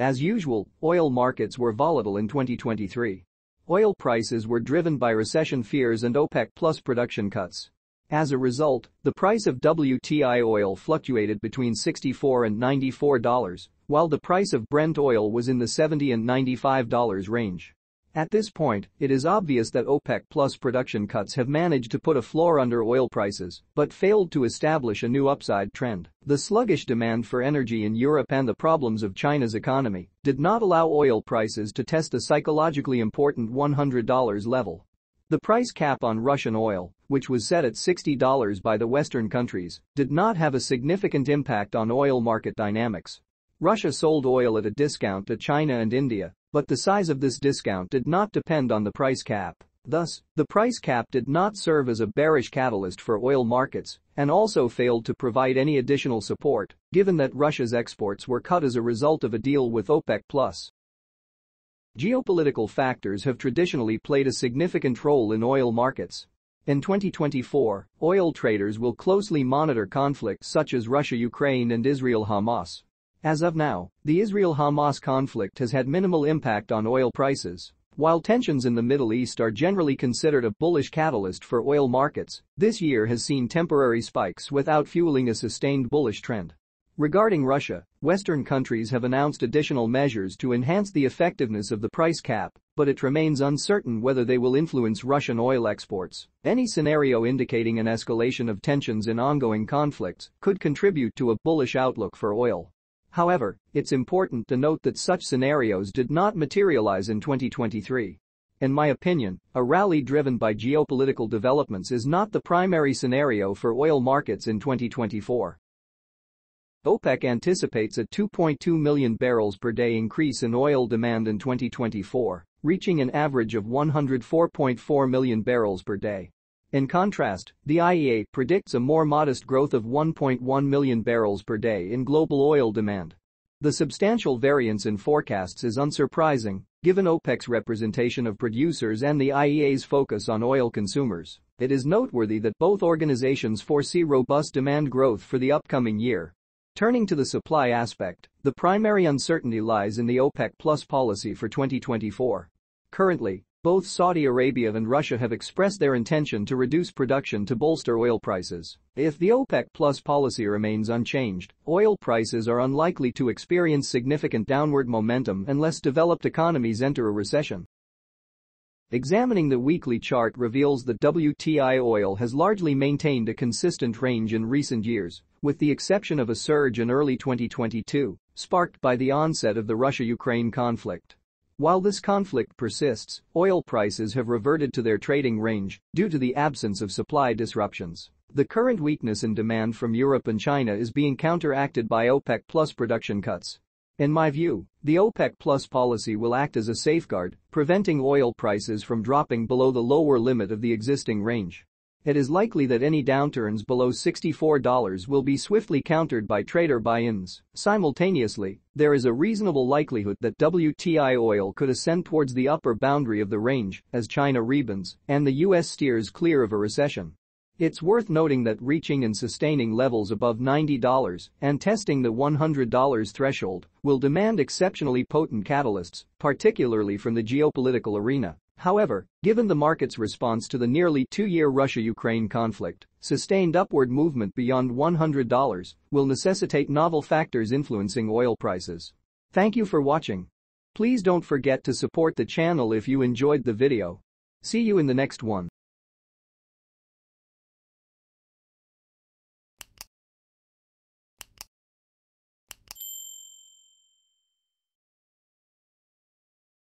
As usual, oil markets were volatile in 2023. Oil prices were driven by recession fears and OPEC plus production cuts. As a result, the price of WTI oil fluctuated between 64 and $94, while the price of Brent oil was in the 70 and $95 range. At this point, it is obvious that OPEC plus production cuts have managed to put a floor under oil prices, but failed to establish a new upside trend. The sluggish demand for energy in Europe and the problems of China's economy did not allow oil prices to test the psychologically important $100 level. The price cap on Russian oil, which was set at $60 by the Western countries, did not have a significant impact on oil market dynamics. Russia sold oil at a discount to China and India, but the size of this discount did not depend on the price cap. Thus, the price cap did not serve as a bearish catalyst for oil markets and also failed to provide any additional support, given that Russia's exports were cut as a result of a deal with OPEC+. Geopolitical factors have traditionally played a significant role in oil markets. In 2024, oil traders will closely monitor conflicts such as Russia-Ukraine and Israel-Hamas. As of now, the Israel-Hamas conflict has had minimal impact on oil prices. While tensions in the Middle East are generally considered a bullish catalyst for oil markets, this year has seen temporary spikes without fueling a sustained bullish trend. Regarding Russia, Western countries have announced additional measures to enhance the effectiveness of the price cap, but it remains uncertain whether they will influence Russian oil exports. Any scenario indicating an escalation of tensions in ongoing conflicts could contribute to a bullish outlook for oil. However, it's important to note that such scenarios did not materialize in 2023. In my opinion, a rally driven by geopolitical developments is not the primary scenario for oil markets in 2024. OPEC anticipates a 2.2 million barrels per day increase in oil demand in 2024, reaching an average of 104.4 million barrels per day. In contrast, the IEA predicts a more modest growth of 1.1 million barrels per day in global oil demand. The substantial variance in forecasts is unsurprising, given OPEC's representation of producers and the IEA's focus on oil consumers. It is noteworthy that both organizations foresee robust demand growth for the upcoming year, Turning to the supply aspect, the primary uncertainty lies in the OPEC Plus policy for 2024. Currently, both Saudi Arabia and Russia have expressed their intention to reduce production to bolster oil prices. If the OPEC Plus policy remains unchanged, oil prices are unlikely to experience significant downward momentum unless developed economies enter a recession. Examining the weekly chart reveals that WTI oil has largely maintained a consistent range in recent years, with the exception of a surge in early 2022, sparked by the onset of the Russia-Ukraine conflict. While this conflict persists, oil prices have reverted to their trading range due to the absence of supply disruptions. The current weakness in demand from Europe and China is being counteracted by OPEC plus production cuts. In my view, the OPEC Plus policy will act as a safeguard, preventing oil prices from dropping below the lower limit of the existing range. It is likely that any downturns below $64 will be swiftly countered by trader buy-ins. Simultaneously, there is a reasonable likelihood that WTI oil could ascend towards the upper boundary of the range as China rebounds and the US steers clear of a recession. It's worth noting that reaching and sustaining levels above $90 and testing the $100 threshold will demand exceptionally potent catalysts, particularly from the geopolitical arena. However, given the market's response to the nearly two-year Russia-Ukraine conflict, sustained upward movement beyond $100 will necessitate novel factors influencing oil prices. Thank you for watching. Please don't forget to support the channel if you enjoyed the video. See you in the next one.